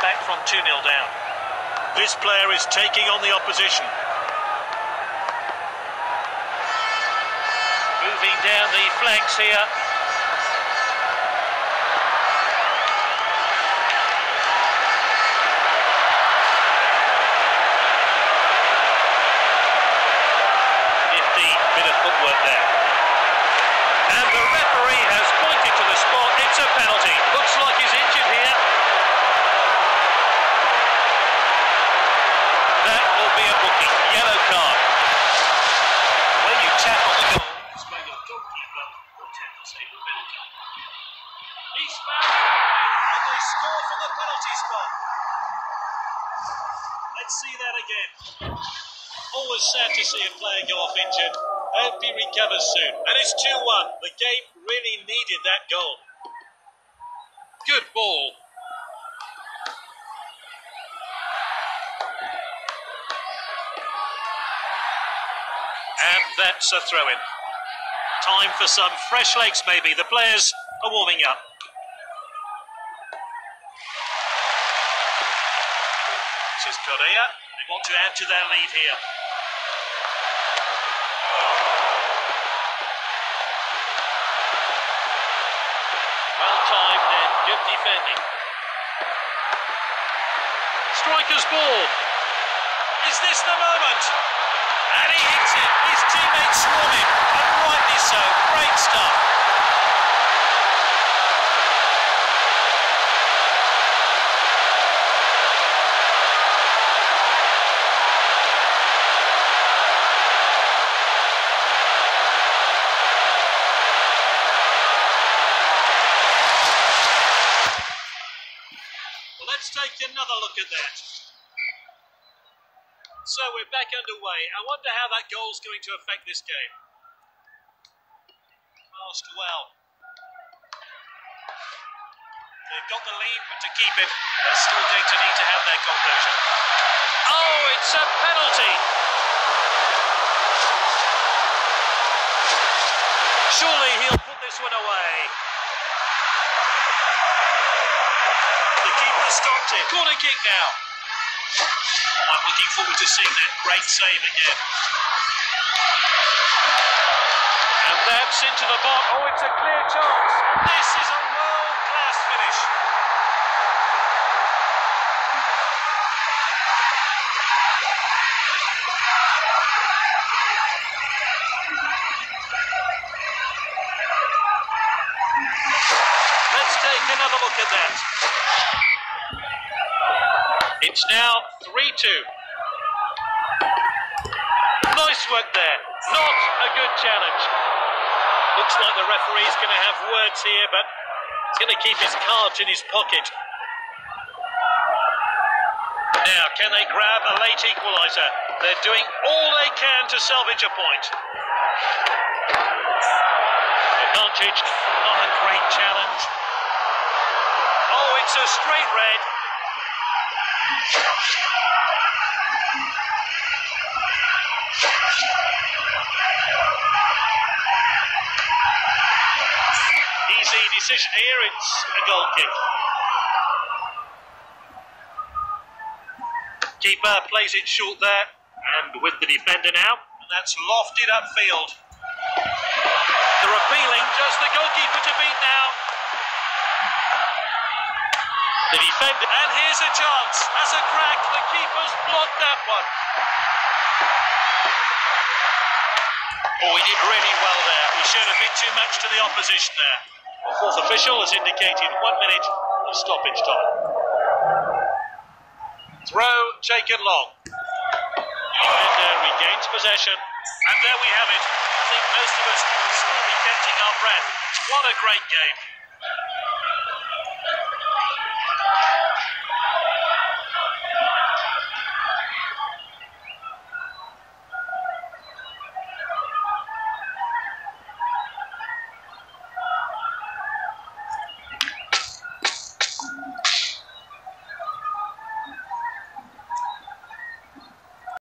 back from 2 0 down. This player is taking on the opposition. Moving down the flanks here. Nifty bit of footwork there. And the referee has pointed to the spot. It's a penalty. Looks like he's injured here. That will be a booking. Yellow card. When you tap on the goal, it's when your goalkeeper will tap to save the penalty. He's found And they score from the penalty spot. Let's see that again. Always sad to see a player go off injured. Hope he recovers soon. And it's 2 1. The game really needed that goal. Good ball. And that's a throw in. Time for some fresh legs, maybe. The players are warming up. Is Korea. They want to add to their lead here. Well timed and good defending. Striker's ball. Is this the moment? And he hits it. His teammates swarm him. And rightly so. Great stuff. Well, let's take another look at that. So we're back underway. I wonder how that goal's going to affect this game. Passed well. They've got the lead, but to keep it, there's still to need to have their composure. Oh, it's a penalty. Surely he'll put this one away. Stopped it. Corner kick now. I'm looking forward to seeing that great save again. And that's into the box. Oh, it's a clear chance. This is a world class finish. Let's take another look at that. It's now 3 2. Nice work there. Not a good challenge. Looks like the referee's going to have words here, but he's going to keep his cards in his pocket. Now, can they grab a late equaliser? They're doing all they can to salvage a point. Advantage, not a great challenge. Oh, it's a straight red. Easy decision here. It's a goal kick. Keeper plays it short there, and with the defender now, and that's lofted upfield. Defender, and here's a chance. That's a crack. The keeper's blocked that one. Oh, he did really well there. He showed a bit too much to the opposition there. The fourth official has indicated one minute of stoppage time. Throw taken long. Defender regains possession. And there we have it. I think most of us will still be catching our breath. What a great game.